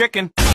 chicken.